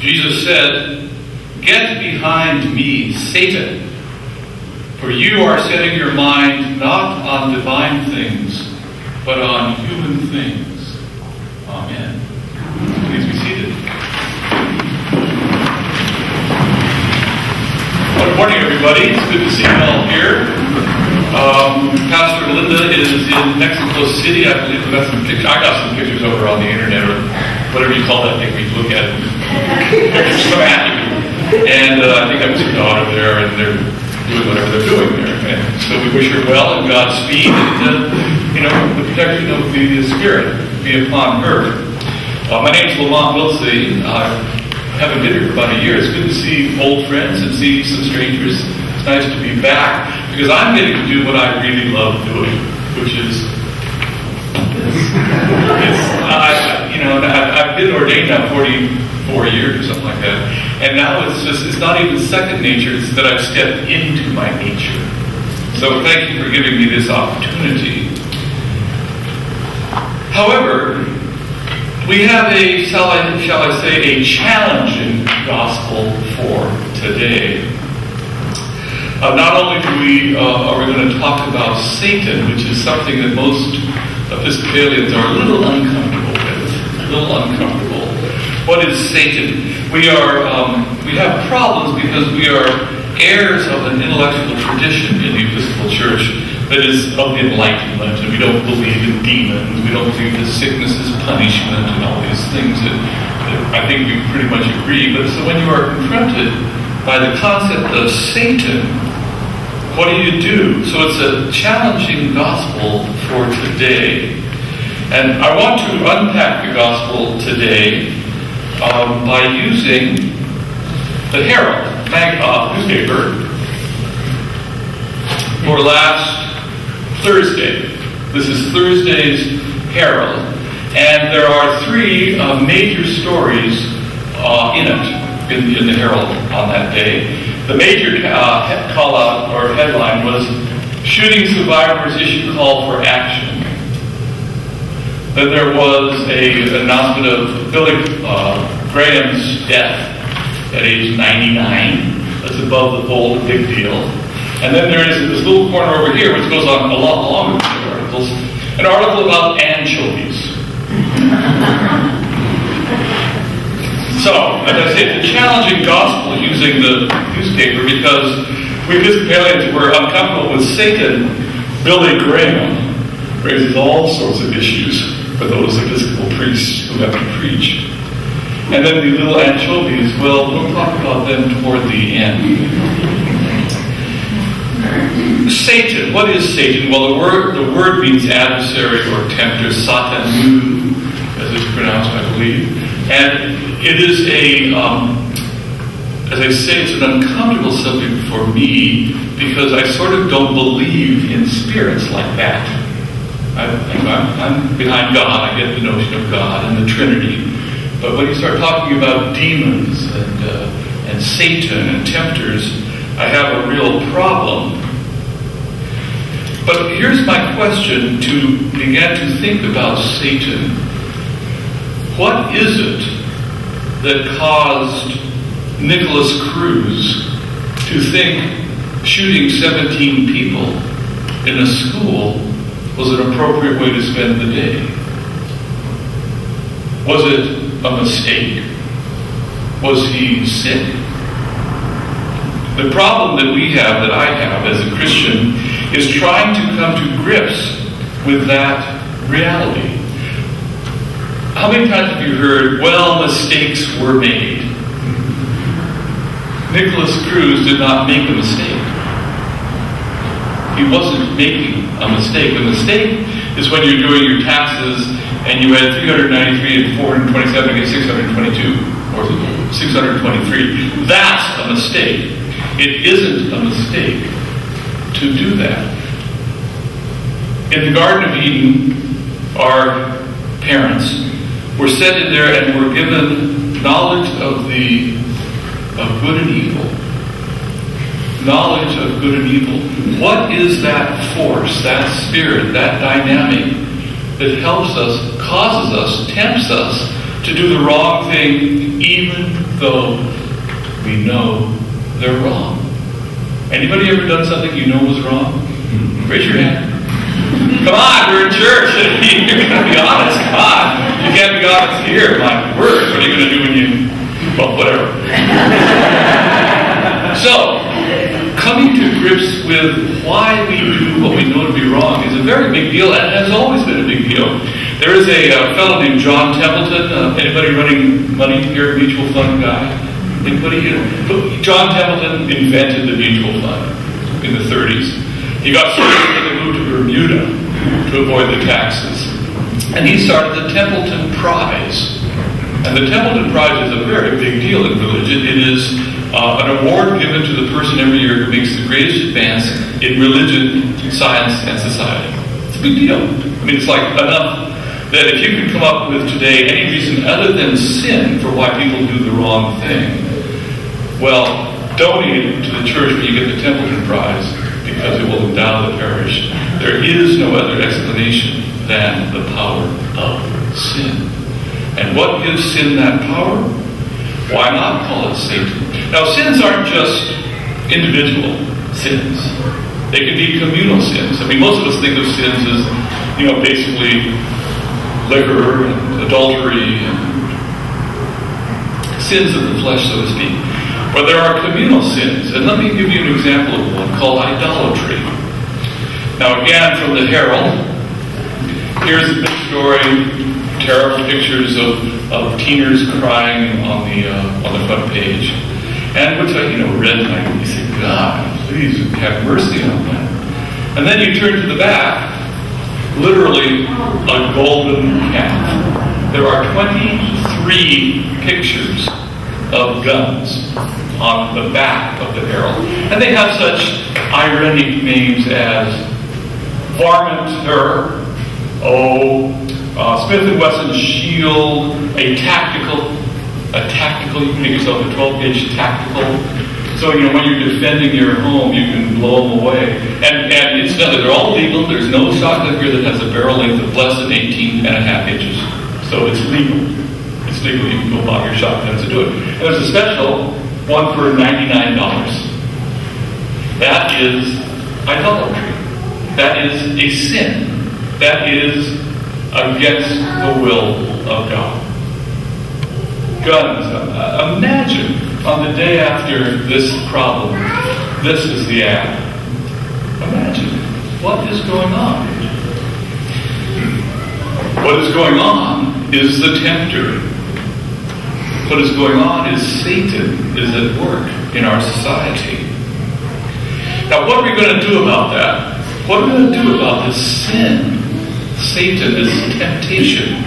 Jesus said, Get behind me, Satan, for you are setting your mind not on divine things, but on human things. Amen. Please be seated. Good morning, everybody. It's good to see you all here. Um, Pastor Linda is in Mexico City. I believe. I got some pictures over on the internet whatever you call that thing we look at. At you. And uh, I think I was a daughter there, and they're doing whatever they're doing there. And so we wish her well and Godspeed, and uh, you know the protection of the Spirit be upon her. Uh, my name is Lamont Wilsey. I haven't been here for about a year. It's good to see old friends and see some strangers. It's nice to be back because I'm getting to do what I really love doing, which is Know, I've, I've been ordained now 44 years or something like that, and now it's just, it's not even second nature, it's that I've stepped into my nature. So thank you for giving me this opportunity. However, we have a, shall I, shall I say, a challenging gospel for today. Uh, not only do we, uh, are we going to talk about Satan, which is something that most Episcopalians are a little uncomfortable little uncomfortable. What is Satan? We are, um, we have problems because we are heirs of an intellectual tradition in the Episcopal Church that is of enlightenment, and we don't believe in demons, we don't believe that sickness is punishment, and all these things that, that I think we pretty much agree. But so when you are confronted by the concept of Satan, what do you do? So it's a challenging gospel for today. And I want to unpack the gospel today um, by using the Herald mag- uh, newspaper for last Thursday. This is Thursday's Herald. And there are three uh, major stories uh, in it, in, in, the Herald on that day. The major uh, call out or headline was Shooting Survivors Issue Call for Action. Then there was a announcement of Billy uh, Graham's death at age 99. That's above the fold, a big deal. And then there is this little corner over here, which goes on a lot longer than the articles, an article about anchovies. so, as I say, it's a challenging gospel using the newspaper because we Episcopalians were uncomfortable with Satan. Billy Graham raises all sorts of issues for those Episcopal priests who have to preach. And then the little anchovies, well, we'll talk about them toward the end. Satan. What is Satan? Well, the word the word means adversary or tempter, satanu, as it's pronounced, I believe. And it is a, um, as I say, it's an uncomfortable subject for me because I sort of don't believe in spirits like that. I, am behind God. I get the notion of God and the Trinity. But when you start talking about demons and uh, and Satan and tempters, I have a real problem but here's my question to begin to think about Satan. What is it that caused Nikolas Cruz to think shooting 17 people in a school was an appropriate way to spend the day? Was it a mistake? Was he sick? The problem that we have, that I have as a Christian, is trying to come to grips with that reality. How many times have you heard, well, mistakes were made? Nikolas Cruz did not make a mistake. He wasn't making a mistake. A mistake is when you're doing your taxes and you had 393 and 427 against 622, or 623. That's a mistake. It isn't a mistake to do that. In the Garden of Eden, our parents were set in there and were given knowledge of the of good and evil. Knowledge of good and evil. What is that force, that spirit, that dynamic that helps us, causes us, tempts us to do the wrong thing even though we know they're wrong. Anybody ever done something you know was wrong? Raise your hand. Come on, we're in church. You're going to be honest. Come on. You can't be honest here. My word. What are you going to do when you, well, whatever. so, coming to grips with why we do what we know to be wrong is a very big deal and has always been a big deal. There is a uh, fellow named John Templeton. Uh, anybody running money here, mutual fund guy? Anybody here? John Templeton invented the mutual fund in the 30s. He got when they moved to Bermuda to avoid the taxes. And he started the Templeton Prize. And the Templeton Prize is a very big deal in religion. It is uh, an award given to the person every year who makes the greatest advance in religion, science, and society. It's a big deal. I mean, it's like enough that if you can come up with today any reason other than sin for why people do the wrong thing, well, donate it to the church where you get the Templeton Prize because it will endow the parish. There is no other explanation than the power of sin. And what gives sin that power? Why not call it sin? Now, sins aren't just individual sins. They can be communal sins. I mean, most of us think of sins as, you know, basically liquor and adultery and sins of the flesh, so to speak. But there are communal sins, and let me give you an example of one called idolatry. Now, again, from the Herald, here's a big story, terrible pictures of, of teeners crying on the uh, on the front page. And which I, you know, read and you say, God, please have mercy on them. And then you turn to the back, literally a golden calf. There are 23 pictures of guns on the back of the Herald. And they have such ironic names as Varminter, oh, uh, Smith & Wesson Shield, a tactical, a tactical, you can make yourself a 12-inch tactical so, you know, when you're defending your home, you can blow them away. And, and it's nothing. They're all legal. There's no shotgun here that has a barrel length of less than 18 and a half inches. So it's legal. It's legal. You can go buy your shotguns to do it. And there's a special one for $99. That is idolatry. That is a sin. That is against the will of God. Guns. Uh, imagine on the day after this problem, this is the ad. Imagine what is going on. What is going on is the tempter. What is going on is Satan is at work in our society. Now, what are we going to do about that? What are we going to do about this sin, Satan, this temptation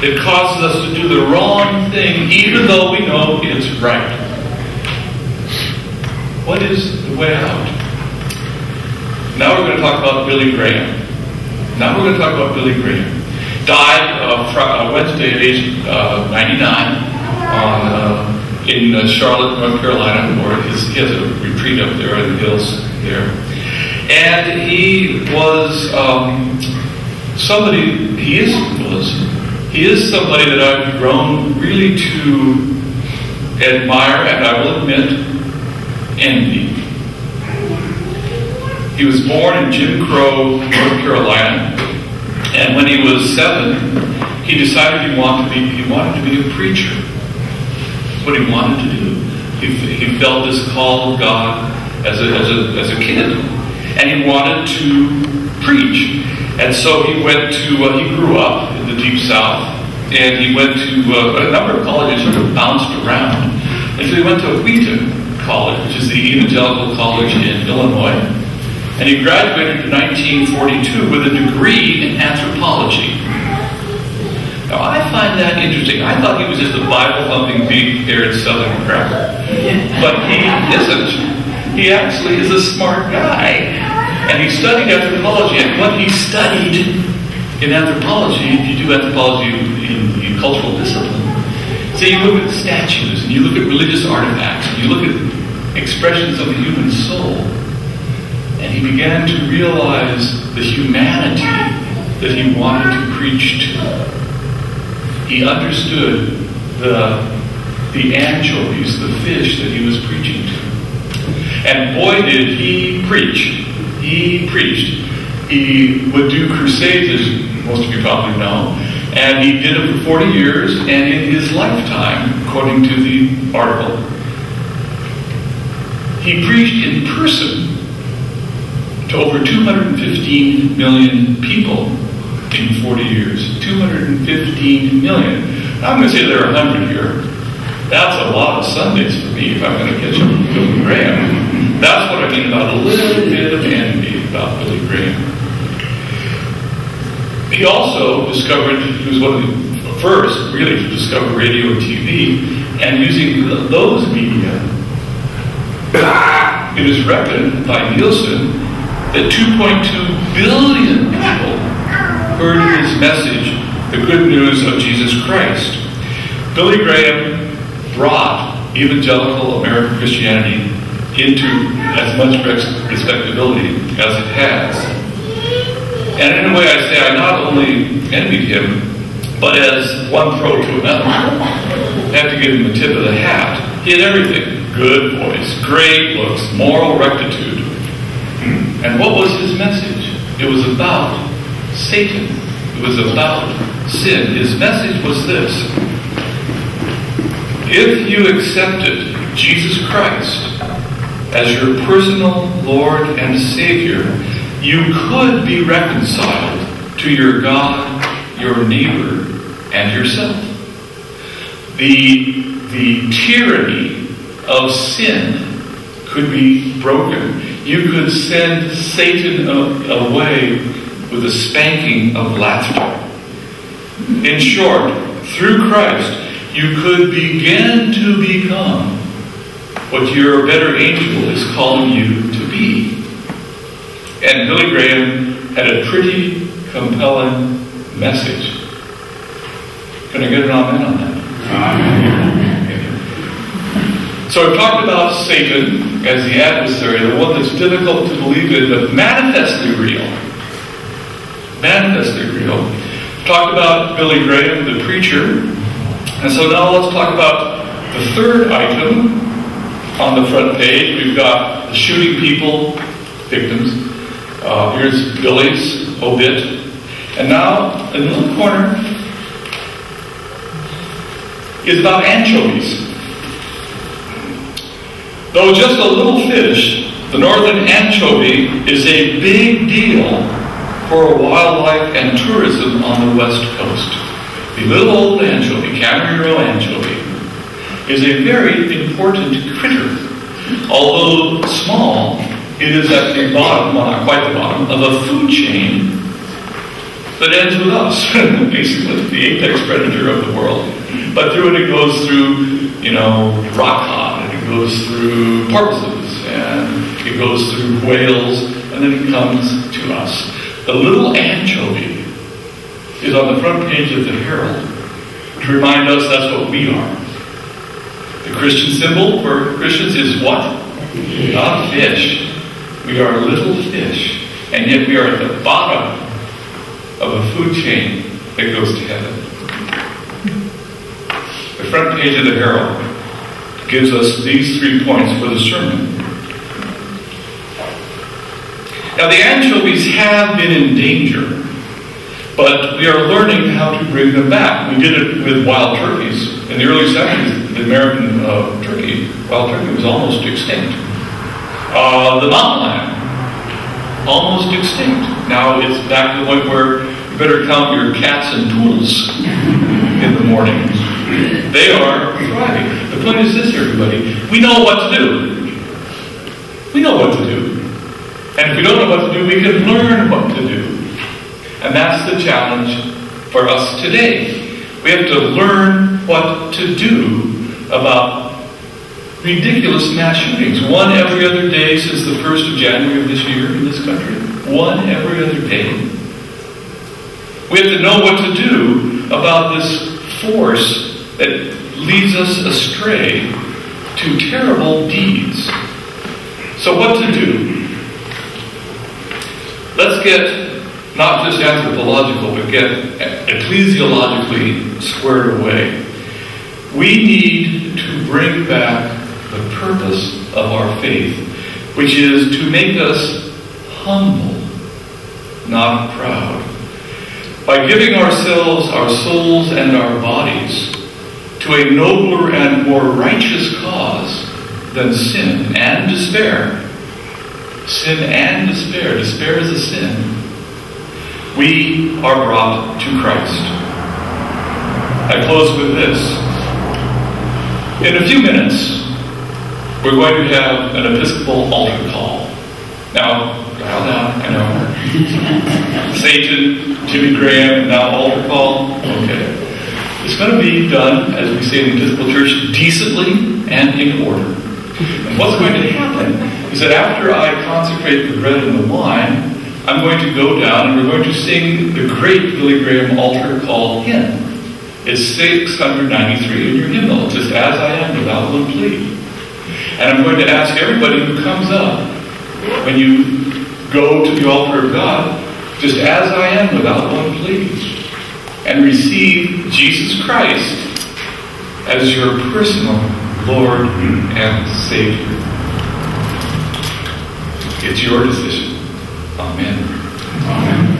that causes us to do the wrong thing even though we know it's right? What is the way out? Now we're going to talk about Billy Graham. Now we're going to talk about Billy Graham. Died uh, fr- uh, Wednesday at age uh, 99 on, uh, in uh, Charlotte, North Carolina, or his, he has a retreat up there in the hills there. And he was um, somebody, he is, was, he is somebody that I've grown really to admire, and I will admit, envy. He was born in Jim Crow, North Carolina, and when he was seven, he decided he wanted to be, he wanted to be a preacher. That's what he wanted to do. He, he felt this call of God as a, as, a, as a kid, and he wanted to preach. And so he went to, uh, he grew up in the Deep South, and he went to uh, a number of colleges, sort of bounced around. And so he went to Wheaton College, which is the Evangelical College in Illinois. And he graduated in 1942 with a degree in anthropology. Now, I find that interesting. I thought he was just a Bible thumping beef here in Southern Cracker. But he isn't. He actually is a smart guy. And he studied anthropology. And what he studied in anthropology, if you do anthropology in, in cultural discipline, so you look at statues, and you look at religious artifacts, and you look at expressions of the human soul. And he began to realize the humanity that he wanted to preach to. He understood the, the anchovies, the fish that he was preaching to. And boy, did he preach. He preached. He would do crusades, as most of you probably know, and he did it for 40 years, and in his lifetime, according to the article, he preached in person to over 215 million people in 40 years. 215 million. I'm going to say there are 100 here. That's a lot of Sundays for me if I'm going to catch up with Graham. That's what I mean about a little bit of envy about Billy Graham. He also discovered, he was one of the first really to discover radio and TV, and using those media, it is reckoned by Nielsen that 2.2 billion people heard his message, the good news of Jesus Christ. Billy Graham brought evangelical American Christianity into as much respectability as it has. And in a way, I say I not only envied him, but as one pro to another, I have to give him a tip of the hat. He had everything good voice, great looks, moral rectitude. Hmm? And what was his message? It was about Satan. It was about sin. His message was this If you accepted Jesus Christ as your personal Lord and Savior, you could be reconciled to your God, your neighbor, and yourself. The, the tyranny of sin could be broken. You could send Satan away with a spanking of laughter. In short, through Christ, you could begin to become what your better angel is calling you to be. And Billy Graham had a pretty compelling message. Can I get an amen on that? So I've talked about Satan as the adversary, the one that's difficult to believe in, but manifestly real. Manifestly real. Talked about Billy Graham, the preacher. And so now let's talk about the third item on the front page. We've got the shooting people, victims. Uh, here's Billy's obit. And now, in the little corner, is about anchovies. Though just a little fish, the northern anchovy is a big deal for wildlife and tourism on the west coast. The little old anchovy, Camarillo anchovy, is a very important critter. Although small, it is at the bottom, well not quite the bottom, of a food chain that ends with us, basically, the apex predator of the world. But through it, it goes through, you know, rock cod, and it goes through porpoises, and it goes through whales, and then it comes to us. The little anchovy is on the front page of the Herald to remind us that's what we are. The Christian symbol for Christians is what? A fish. We are little fish, and yet we are at the bottom of a food chain that goes to heaven. The front page of the Herald gives us these three points for the sermon. Now, the anchovies have been in danger, but we are learning how to bring them back. We did it with wild turkeys. In the early 70s, the American uh, turkey, wild turkey, was almost extinct. Uh, the mountain lion, almost extinct. Now it's back to the point where you better count your cats and tools in the morning. They are thriving. The point is this, everybody. We know what to do. We know what to do. And if we don't know what to do, we can learn what to do. And that's the challenge for us today. We have to learn what to do about ridiculous mass shootings. One every other day since the 1st of January of this year in this country. One every other day. We have to know what to do about this force that leads us astray to terrible deeds. So, what to do? Let's get not just anthropological, but get ecclesiologically squared away. We need to bring back the purpose of our faith, which is to make us humble, not proud, by giving ourselves, our souls, and our bodies to a nobler and more righteous cause than sin and despair. Sin and despair. Despair is a sin. We are brought to Christ. I close with this. In a few minutes, we're going to have an Episcopal altar call. Now, dial down, I know. Satan, Jimmy Graham, now altar call. Okay. It's going to be done, as we say in the Episcopal Church, decently and in order. And what's going to happen is that after I consecrate the bread and the wine, I'm going to go down and we're going to sing the great Billy Graham altar call hymn. It's 693 in your hymnal, just as I am without one plea. And I'm going to ask everybody who comes up, when you go to the altar of God, just as I am without one plea, and receive Jesus Christ as your personal Lord and Savior. It's your decision. Amen. Amen.